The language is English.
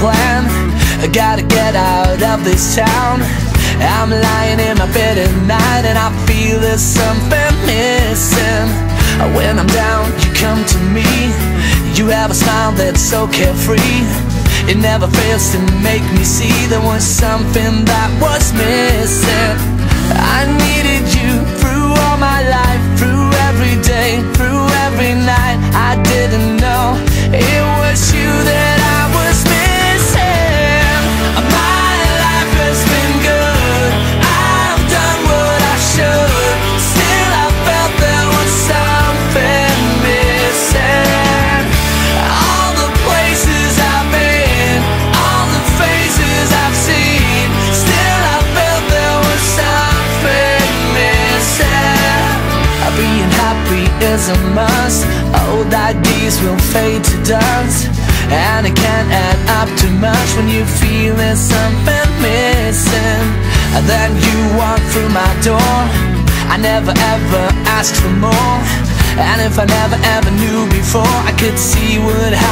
I gotta get out of this town. I'm lying in my bed at night and I feel there's something missing. When I'm down, you come to me. You have a smile that's so carefree. It never fails to make me see there was something that was missing. I needed you is a must. Oh, Old ideas will fade to dust. And it can't add up too much When you feel there's something missing. And then you walk through my door. I never ever asked for more. And if I never ever knew before I could see what had been